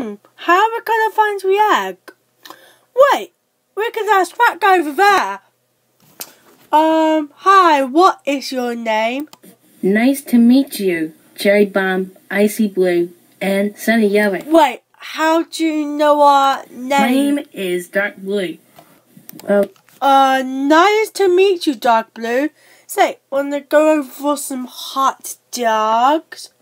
Hmm, how are we gonna find the egg? Wait, we can ask that guy over there. Um, hi, what is your name? Nice to meet you, Cherry Bomb, Icey Blue, and Sunny Yellow. Wait, how do you know our name? My name is Dark Blue. Oh. Uh, nice to meet you, Dark Blue. Say, wanna go over for some hot dogs?